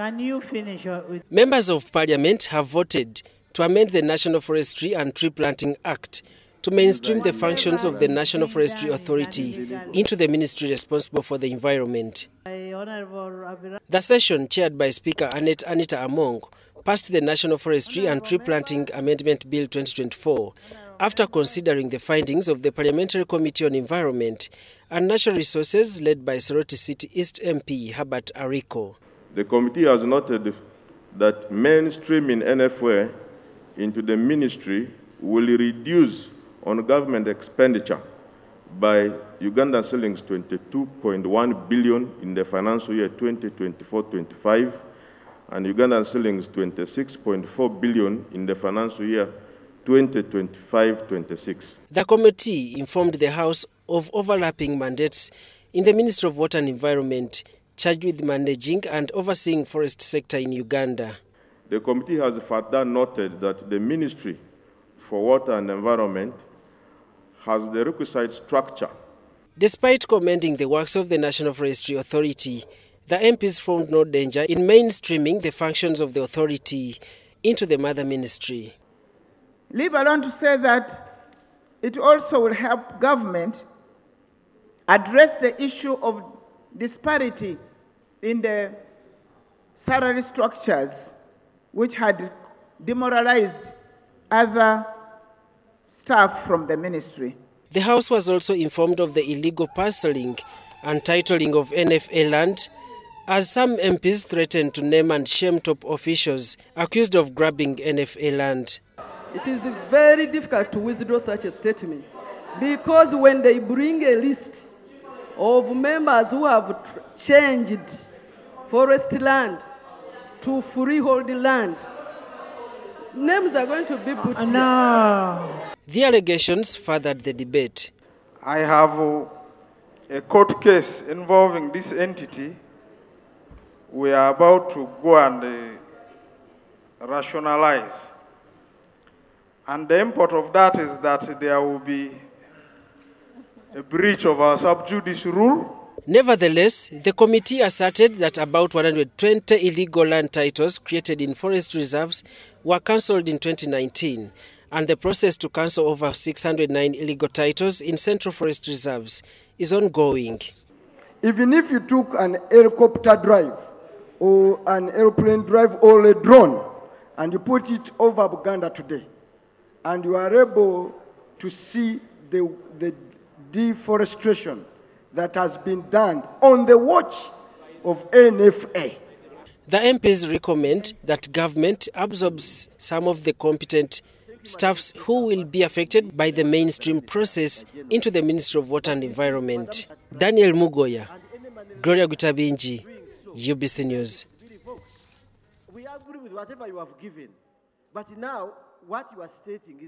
Can you finish with Members of Parliament have voted to amend the National Forestry and Tree Planting Act to mainstream the functions of the National Forestry Authority into the ministry responsible for the environment. The session, chaired by Speaker Annet Anita Among, passed the National Forestry and Tree Planting Amendment Bill 2024 after considering the findings of the Parliamentary Committee on Environment and Natural Resources led by Soroti City East MP Herbert Ariko. The committee has noted that mainstreaming NFA into the ministry will reduce on government expenditure by Ugandan shillings 22.1 billion in the financial year 2024-25 and Ugandan shillings 26.4 billion in the financial year 2025-26. The committee informed the House of overlapping mandates in the Ministry of Water and Environment, charged with managing and overseeing forest sector in Uganda. The committee has further noted that the Ministry for Water and Environment has the requisite structure Despite commending the works of the National Forestry Authority, the MPs found no danger in mainstreaming the functions of the authority into the mother ministry. Leave alone to say that it also will help government address the issue of disparity in the salary structures which had demoralized other staff from the ministry. The House was also informed of the illegal parceling and titling of NFA land, as some MPs threatened to name and shame top officials accused of grabbing NFA land. It is very difficult to withdraw such a statement because when they bring a list of members who have changed forest land to freehold land, names are going to be put no. The allegations furthered the debate. I have a court case involving this entity. We are about to go and uh, rationalize. And the import of that is that there will be a breach of our sub judice rule. Nevertheless, the committee asserted that about 120 illegal land titles created in forest reserves were cancelled in 2019, and the process to cancel over 609 illegal titles in central forest reserves is ongoing. Even if you took an helicopter drive or an airplane drive or a drone and you put it over Buganda today, and you are able to see the, the deforestation that has been done on the watch of NFA. The MPs recommend that government absorbs some of the competent staffs who will be affected by the mainstream process into the Ministry of Water and Environment. Daniel Mugoya, Gloria Gutabinji, UBC News. We agree with whatever you have given, but now what you are stating is